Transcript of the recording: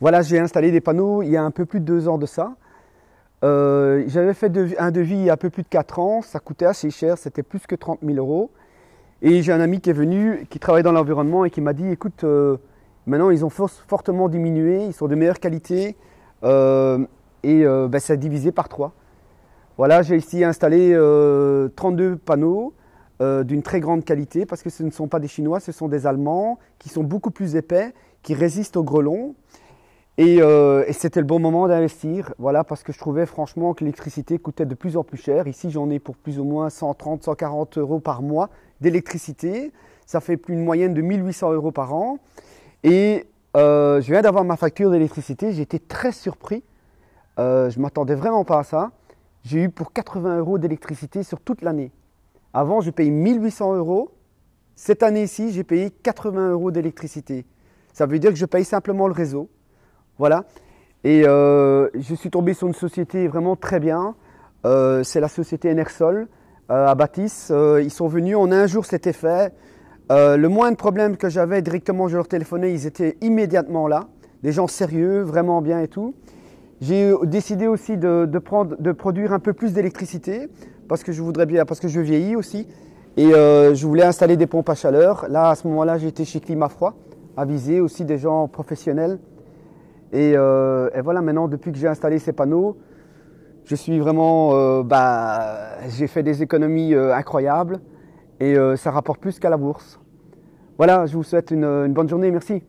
Voilà, j'ai installé des panneaux il y a un peu plus de deux ans de ça. Euh, j'avais fait un devis il y a un peu plus de quatre ans, ça coûtait assez cher, c'était plus que 30 000 euros. Et j'ai un ami qui est venu, qui travaille dans l'environnement et qui m'a dit, écoute, euh, maintenant ils ont fortement diminué, ils sont de meilleure qualité euh, et ben, c'est divisé par trois. Voilà, j'ai ici installé 32 panneaux d'une très grande qualité parce que ce ne sont pas des Chinois, ce sont des Allemands qui sont beaucoup plus épais, qui résistent au Euh, et, c'était le bon moment d'investir, voilà, parce que je trouvais franchement que l'électricité coûtait de plus en plus cher. Ici, j'en ai pour plus ou moins 130, 140 euros par mois d'électricité. Ça fait une moyenne de 1800 euros par an. Et euh, je viens d'avoir ma facture d'électricité. Été très surpris. Euh, je m'attendais vraiment pas à ça. J'ai eu pour 80 euros d'électricité sur toute l'année. Avant, je payais 1800 euros. Cette année-ci, j'ai payé 80 euros d'électricité. Ça veut dire que je paye simplement le réseau. Voilà. Et euh, je suis tombé sur une société vraiment très bien. Euh, c'est la société Enersol euh, à Bâtisse. ils sont venus, en un jour c'était fait. le moindre problème que j'avais, directement je leur téléphonais, ils étaient immédiatement là. Des gens sérieux, vraiment bien et tout. J'ai décidé aussi de, produire un peu plus d'électricité parce que je voudrais bien, parce que je vieillis aussi. Et je voulais installer des pompes à chaleur. Là, à ce moment-là, j'étais chez Climat Froid, à viser aussi des gens professionnels. Euh, et, voilà, maintenant, depuis que j'ai installé ces panneaux, je suis vraiment, euh, bah, j'ai fait des économies euh, incroyables et ça rapporte plus qu'à la bourse. Voilà, je vous souhaite une bonne journée, merci.